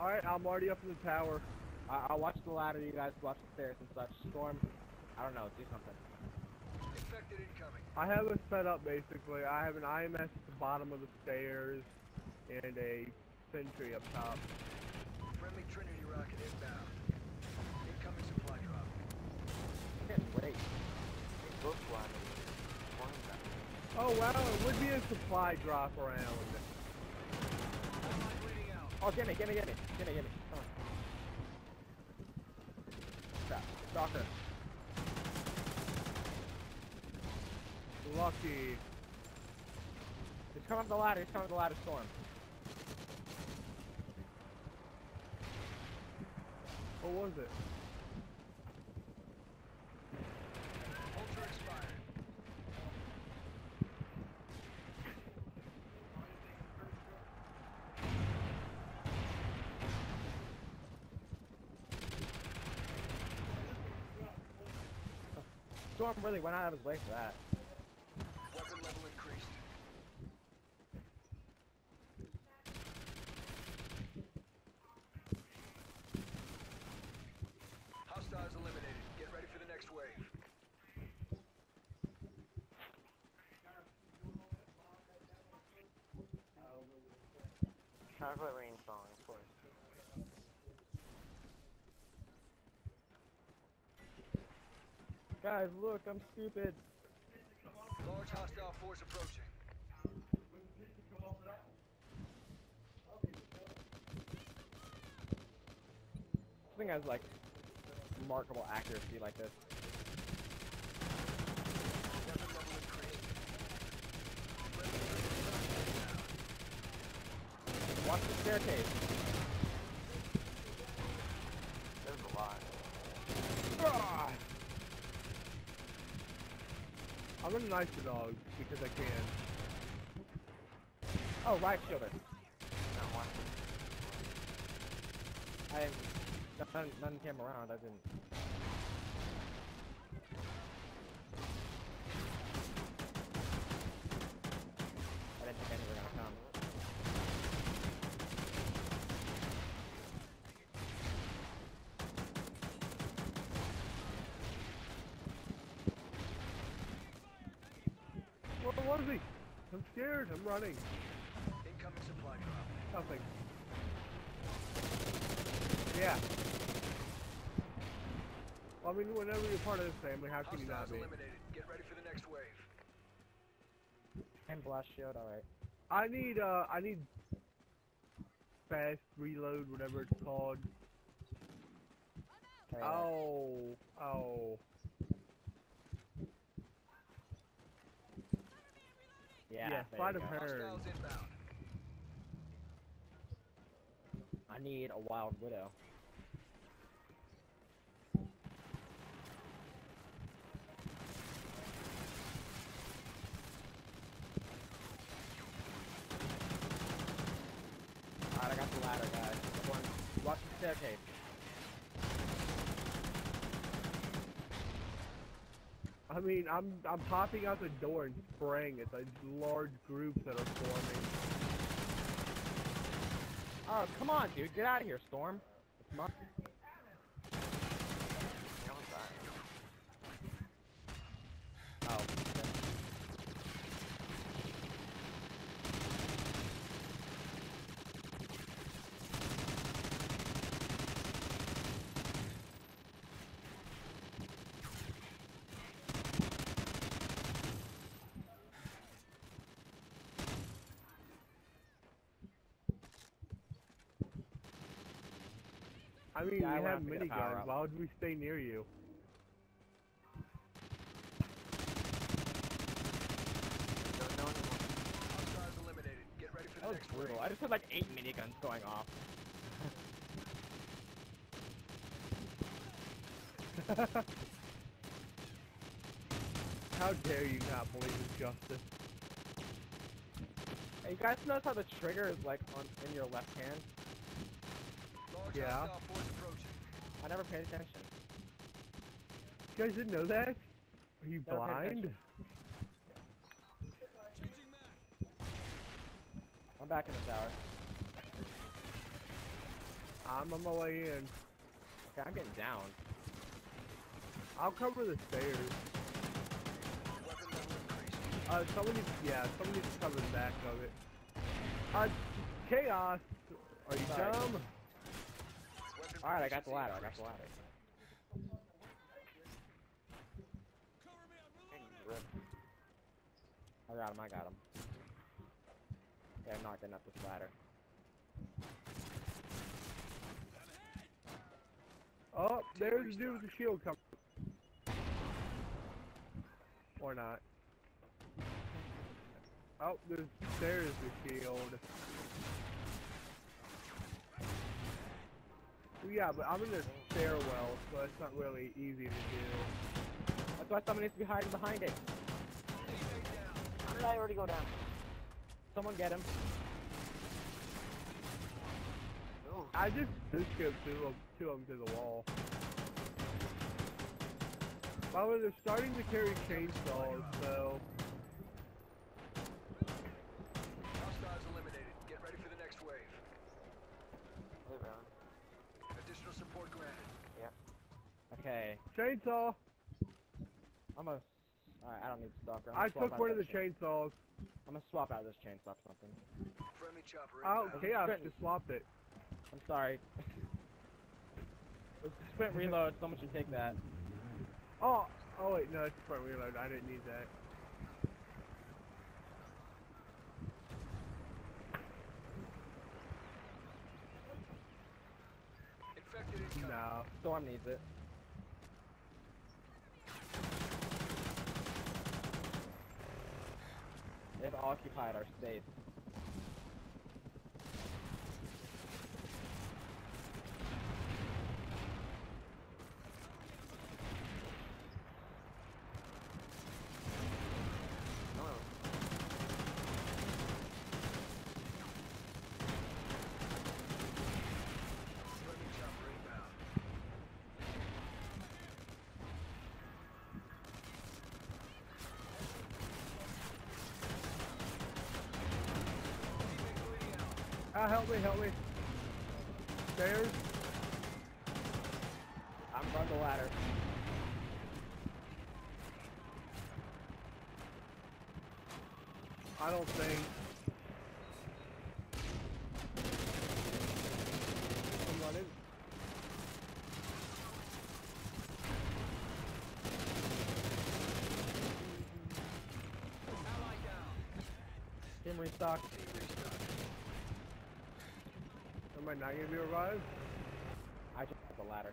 Alright, I'm already up in the tower. I I'll watch the ladder. You guys watch the stairs and such. Storm. I don't know. Do something. Infected incoming. I have it set up basically. I have an IMS at the bottom of the stairs and a sentry up top. Friendly Trinity rocket inbound. Incoming supply drop. Can't wait. Book one. One guy. Oh wow, it would be a supply drop around. Online bleeding out. Oh, gimme, gimme, gimme, gimme, gimme. Come on. Crap. Stalker. Lucky. He's coming up the ladder. He's coming up the ladder. Storm. What was it? Storm really went out of his way for that. Weapon level increased. Hostiles eliminated. Get ready for the next wave. Chocolate Guys, look, I'm stupid. Large hostile force approaching. This thing has like remarkable accuracy like this. Weapon level increased. Watch the staircase. There's a lot. Ah! I'm gonna knife the dog because I can. Oh, right shoulder. I none, none came around. I didn't. I didn't think any were gonna come. Where was he? I'm scared. I'm running. Incoming supply drop. Nothing. Yeah. Well, I mean, whenever you're part of this family, how can you not be? eliminated. Get ready for the next wave. And blast shield. All right. I need, uh, I need fast reload, whatever it's called. Okay, Oh, oh. Yeah. yeah, there sleight you of go. hand. Hostiles inbound. I need a wild widow. Alright, I got the ladder, guys. Everyone, watch the staircase. I mean, I'm I'm popping out the door and spraying it. Those large groups that are forming. Oh, come on, dude. Get out of here, Storm. I mean, Yeah, we have up to get a power miniguns. Why would we stay near you? Don't know anyone. Hostiles eliminated. Get ready for the That was brutal. I just had like eight miniguns going off. How dare you not believe in justice? Hey, you guys notice how the trigger is like on in your left hand? Yeah. hostile force approaching. I never paid attention. You guys didn't know that? Are you Never blind? I'm back in the tower. I'm on my way in. Okay, I'm getting down. I'll cover the stairs. Weapon level increased. Uh, somebody, yeah, somebody needs to cover the back of it. Uh, chaos. Are you Sorry. dumb? Alright, I got the ladder, I got the ladder. I got him, I got him. Okay, I'm not getting up this ladder. Oh, there's the dude with the shield coming. Or not. Oh, there's there's the shield. Yeah, but I'm in the stairwell, so it's not really easy to do. That's why someone needs to be hiding behind it. How did I already go down? Someone get him. Ooh. I just skipped two of two of them to the wall. By the way, they're starting to carry chainsaws, so Hostiles eliminated. Get ready for the next wave. Hey, Ron. Additional support granted. Okay, chainsaw. I'm gonna. Alright, I don't need stalker. I'm I gonna swap took one of the chain- chainsaws. I'm gonna swap out this chainsaw for something. Friendly chopper Oh, inbound. chaos just swapped it. I'm sorry. It's a sprint reload, someone should take that. Oh, oh wait, no, it's front reload. I didn't need that. Infected incoming. No. Storm needs it. Occupied our space. Ah, help me, help me. Stairs. I'm from the ladder. I don't think. I'm running. Ally down. Team restock am I not going to be revived? I just got the ladder.